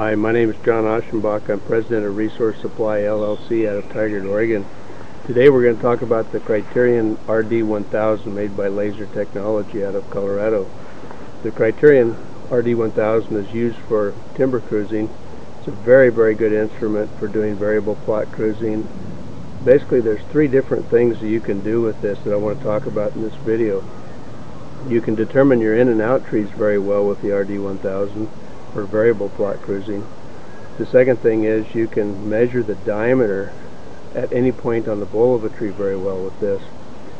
Hi, my name is Jon Aschenbach. I'm president of Resource Supply LLC out of Tigard, Oregon. Today we're going to talk about the Criterion RD1000 made by Laser Technology out of Colorado. The Criterion RD1000 is used for timber cruising. It's a very, very good instrument for doing variable plot cruising. Basically, there's three different things that you can do with this that I want to talk about in this video. You can determine your in and out trees very well with the RD1000 for variable plot cruising. The second thing is you can measure the diameter at any point on the bole of a tree very well with this.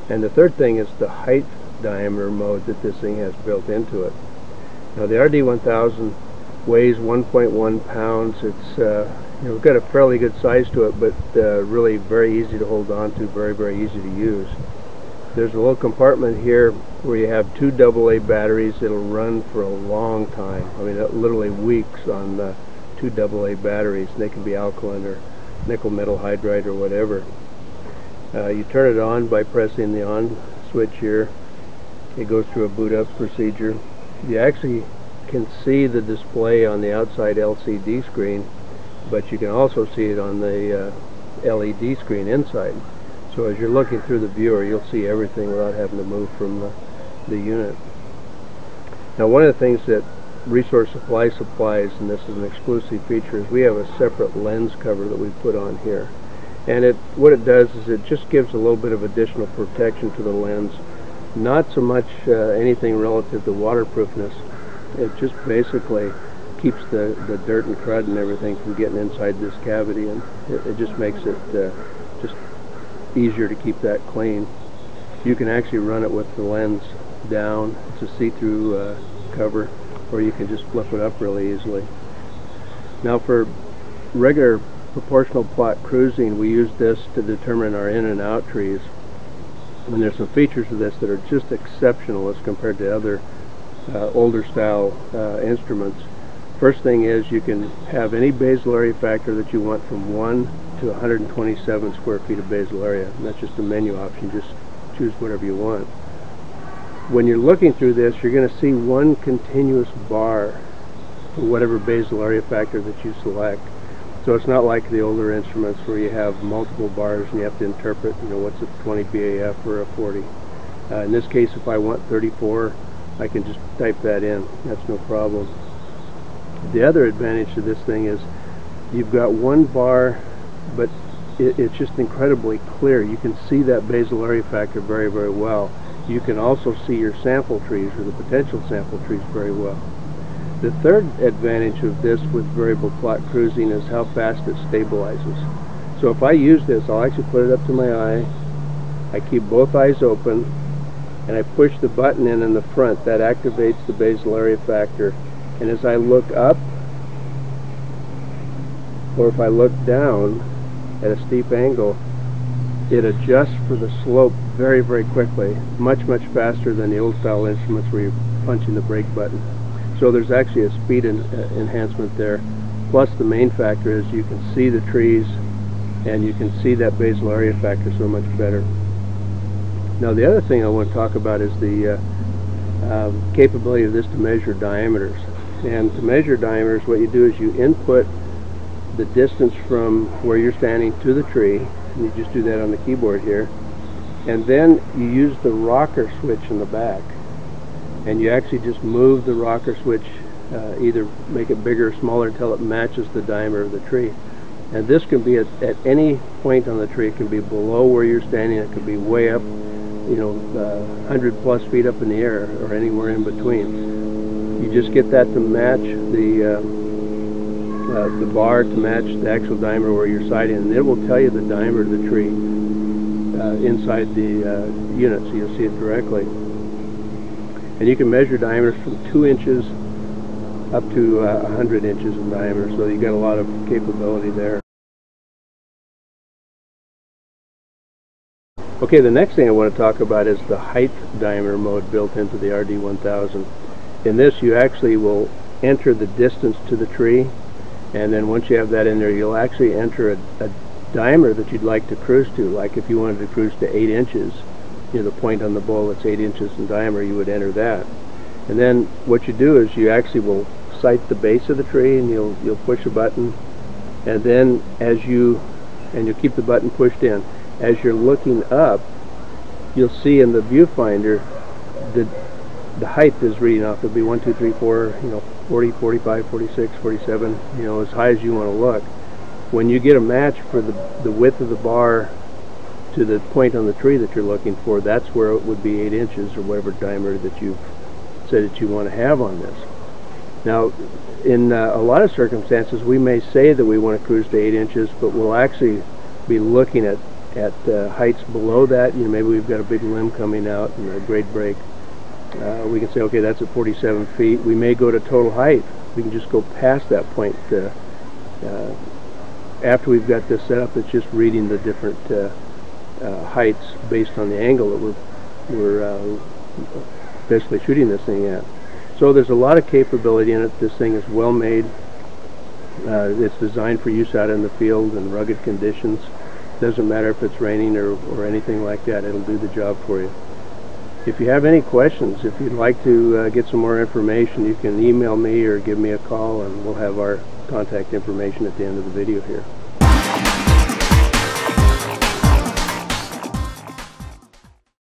And the third thing is the height diameter mode that this thing has built into it. Now the RD1000 weighs 1.1 pounds. It's uh, you know, got a fairly good size to it, but uh, really very easy to hold on to, very very easy to use. There's a little compartment here where you have two AA batteries. It'll run for a long time. I mean, literally weeks on the two AA batteries. They can be alkaline or nickel metal hydride or whatever. Uh, you turn it on by pressing the on switch here. It goes through a boot up procedure. You actually can see the display on the outside LCD screen, but you can also see it on the uh, LED screen inside. So as you're looking through the viewer, you'll see everything without having to move from the, the unit. Now one of the things that Resource Supply supplies, and this is an exclusive feature, is we have a separate lens cover that we put on here. And it what it does is it just gives a little bit of additional protection to the lens. Not so much uh, anything relative to waterproofness. It just basically keeps the, the dirt and crud and everything from getting inside this cavity and it, it just makes it uh, just easier to keep that clean. You can actually run it with the lens down. It's a see-through uh, cover or you can just flip it up really easily. Now for regular proportional plot cruising we use this to determine our in and out trees and there's some features of this that are just exceptional as compared to other uh, older style uh, instruments. First thing is you can have any basal area factor that you want from 1 to 127 square feet of basal area. And that's just a menu option. Just choose whatever you want. When you're looking through this, you're going to see one continuous bar for whatever basal area factor that you select. So it's not like the older instruments where you have multiple bars and you have to interpret, you know, what's a 20 BAF or a 40. Uh, in this case, if I want 34, I can just type that in. That's no problem. The other advantage to this thing is you've got one bar but it, it's just incredibly clear. You can see that basal area factor very, very well. You can also see your sample trees or the potential sample trees very well. The third advantage of this with variable plot cruising is how fast it stabilizes. So if I use this, I'll actually put it up to my eye. I keep both eyes open and I push the button in in the front. That activates the basal area factor. And as I look up or if I look down at a steep angle, it adjusts for the slope very, very quickly, much, much faster than the old style instruments where you're punching the brake button. So there's actually a speed uh, enhancement there. Plus the main factor is you can see the trees and you can see that basal area factor so much better. Now the other thing I want to talk about is the uh, uh, capability of this to measure diameters. And to measure diameters, what you do is you input the distance from where you're standing to the tree and you just do that on the keyboard here and then you use the rocker switch in the back and you actually just move the rocker switch uh, either make it bigger or smaller until it matches the diameter of the tree. And this can be at, at any point on the tree. It can be below where you're standing. It could be way up you know uh, 100 plus feet up in the air or anywhere in between. You just get that to match the uh, uh, the bar to match the actual diameter where you're sighting, and it will tell you the diameter of the tree uh, inside the uh, unit, so you'll see it directly. And you can measure diameters from 2 inches up to 100 uh, inches in diameter, so you've got a lot of capability there. Okay, the next thing I want to talk about is the height diameter mode built into the RD1000. In this, you actually will enter the distance to the tree and then once you have that in there you'll actually enter a, a diameter that you'd like to cruise to. Like if you wanted to cruise to 8 inches you know the point on the bole that's 8 inches in diameter you would enter that. And then what you do is you actually will sight the base of the tree and you'll you'll push a button. And then as you and you'll keep the button pushed in. As you're looking up you'll see in the viewfinder the the height is reading off it'll be 1 2 3 4 you know 40 45 46 47 you know as high as you want to look. When you get a match for the the width of the bar to the point on the tree that you're looking for that's where it would be 8 inches or whatever diameter that you've said that you want to have on this. Now in uh, a lot of circumstances we may say that we want to cruise to 8 inches but we'll actually be looking at at uh, heights below that. You know maybe we've got a big limb coming out and a grade break uh, we can say okay that's at 47 feet. We may go to total height. We can just go past that point uh, uh, after we've got this set up it's just reading the different uh, uh, heights based on the angle that we're we're basically shooting this thing at. So there's a lot of capability in it. This thing is well made. It's designed for use out in the field in rugged conditions. Doesn't matter if it's raining or, or anything like that. It'll do the job for you if you have any questions if you'd like to uh, get some more information you can email me or give me a call and we'll have our contact information at the end of the video here